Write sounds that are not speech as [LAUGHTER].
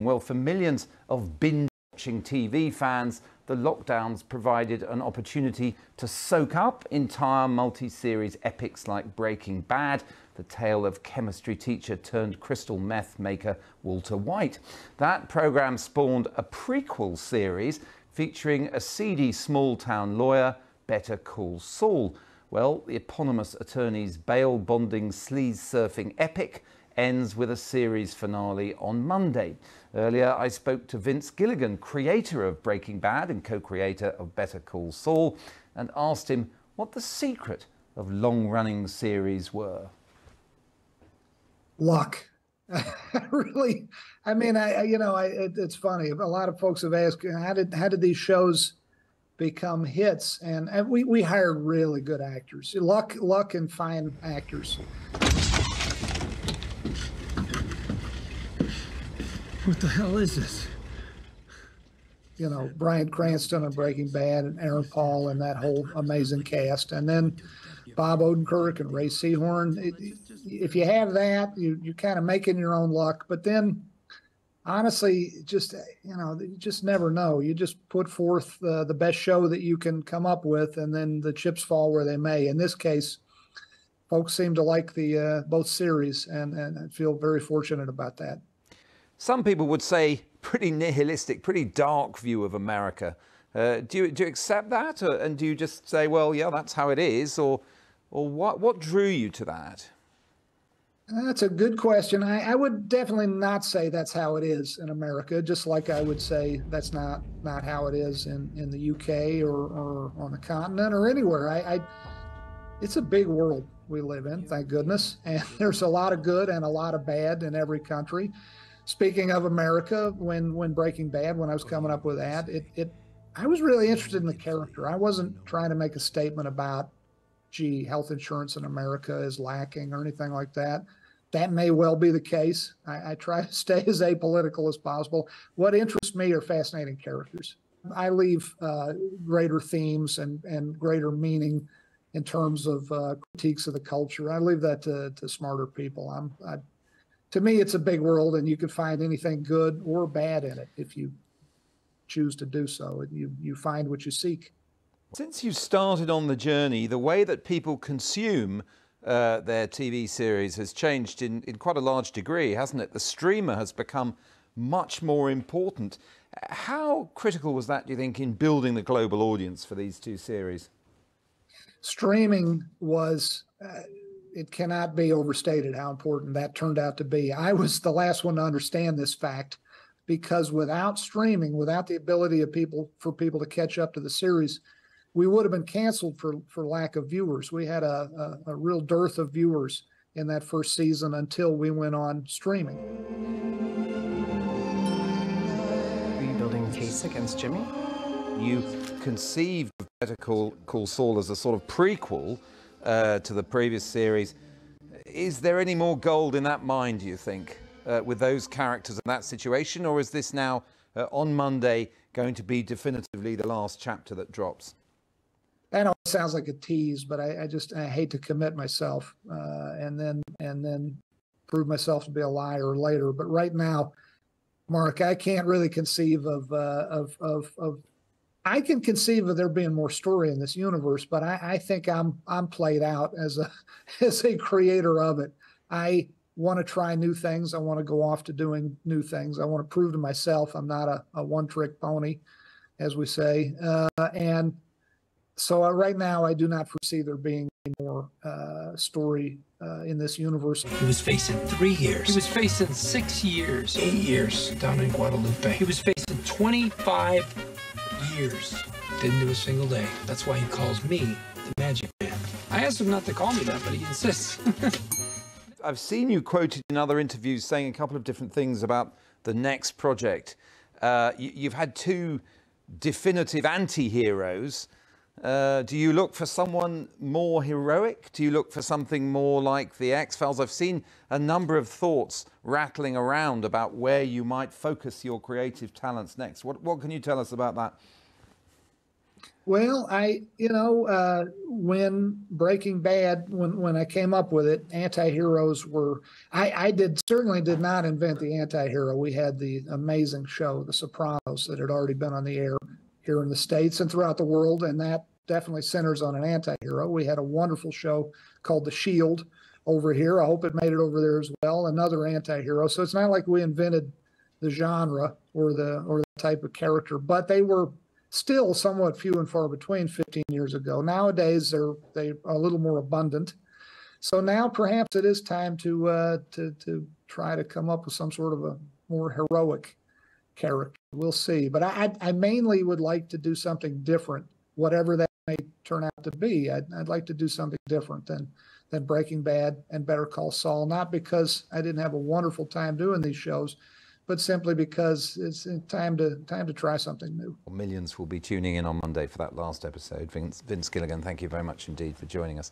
Well, for millions of binge watching TV fans, the lockdowns provided an opportunity to soak up entire multi series epics like Breaking Bad, the tale of chemistry teacher turned crystal meth maker Walter White. That programme spawned a prequel series featuring a seedy small town lawyer, Better Call Saul. Well, the eponymous attorney's bail bonding sleaze surfing epic ends with a series finale on Monday. Earlier, I spoke to Vince Gilligan, creator of Breaking Bad and co creator of Better Call Saul, and asked him what the secret of long running series were. Luck. [LAUGHS] really, I mean, I, you know, I, it, it's funny. A lot of folks have asked, how did how did these shows become hits? And, and we we hired really good actors. Luck, luck, and fine actors. What the hell is this? You know, Bryan Cranston and Breaking Bad and Aaron Paul and that whole amazing cast. And then Bob Odenkirk and Rhea Seehorn. It, if you have that, you, you're kind of making your own luck. But then, honestly, just, you know, you just never know. You just put forth uh, the best show that you can come up with, and then the chips fall where they may. In this case, folks seem to like the uh, both series, and, and feel very fortunate about that some people would say pretty nihilistic, pretty dark view of America. Uh, do, you, do you accept that, or, and do you just say, well, yeah, that's how it is, or, or what, what drew you to that? That's a good question. I, I, would definitely not say that's how it is in America, just like I would say that's not not how it is in, in the UK or, or on the continent or anywhere. I, I, it's a big world we live in, thank goodness, and [LAUGHS] there's a lot of good and a lot of bad in every country speaking of America, when when Breaking Bad, when I was coming up with that, it it I was really interested in the character. I wasn't trying to make a statement about, gee, health insurance in America is lacking or anything like that. That may well be the case. I, I try to [LAUGHS] stay as apolitical as possible. What interests me are fascinating characters. I leave uh, greater themes and, and greater meaning in terms of uh, critiques of the culture. I leave that to, to smarter people. I'm, I to me, it's a big world, and you can find anything good or bad in it if you choose to do so. You you find what you seek. Since you started on the journey, the way that people consume uh, their TV series has changed in, in quite a large degree, hasn't it? The streamer has become much more important. How critical was that, do you think, in building the global audience for these two series? Streaming was. Uh, it cannot be overstated how important that turned out to be. I was the last one to understand this fact because without streaming, without the ability of people for people to catch up to the series, we would have been canceled for for lack of viewers. We had a, a, a real dearth of viewers in that first season until we went on streaming. Are you building a case against Jimmy? You conceived Better Call, Call Saul as a sort of prequel uh, to the previous series. Is there any more gold in that mine, do you think, uh, with those characters and that situation, or is this now uh, on Monday going to be definitively the last chapter that drops? I know it sounds like a tease, but I, I just I hate to commit myself uh, and then and then prove myself to be a liar later. But right now, Mark, I can't really conceive of uh, of, of of I can conceive of there being more story in this universe, but I, I think I'm I'm played out as a [LAUGHS] as a creator of it. I want to try new things. I want to go off to doing new things. I want to prove to myself I'm not a, a one trick pony, as we say. Uh, and so uh, right now, I do not foresee there being any more uh, story uh, in this universe. He was facing three years. He was facing six years, eight years down in Guadalupe. He was facing 25 years. Didn't do a single day. That's why he calls me the Magic Man. I asked him not to call me that, but he insists. [LAUGHS] I've seen you quoted in other interviews saying a couple of different things about the next project. Uh, you, have had two definitive anti-heroes. Uh, do you look for someone more heroic? Do you look for something more like the X-Files? I've seen a number of thoughts rattling around about where you might focus your creative talents next. What, what can you tell us about that? Well, I, you know, uh, when Breaking Bad, when when I came up with it, anti-heroes were. I, I did certainly did not invent the anti-hero. We had the amazing show, The Sopranos, that had already been on the air here in the states and throughout the world, and that definitely centers on an anti-hero. We had a wonderful show called The Shield over here. I hope it made it over there as well. Another anti-hero. So it's not like we invented the genre or the or the type of character, but they were still somewhat few and far between 15 years ago. Nowadays, they're they are a little more abundant. So now perhaps it is time to uh, to to try to come up with some sort of a more heroic character. We'll see. But I I mainly would like to do something different, whatever that may turn out to be. I'd, I'd like to do something different than than Breaking Bad and Better Call Saul. Not because I didn't have a wonderful time doing these shows, but simply because it's uh, time to time to try something new. Well, millions will be tuning in on Monday for that last episode. Vince, Vince Gilligan, thank you very much indeed for joining us.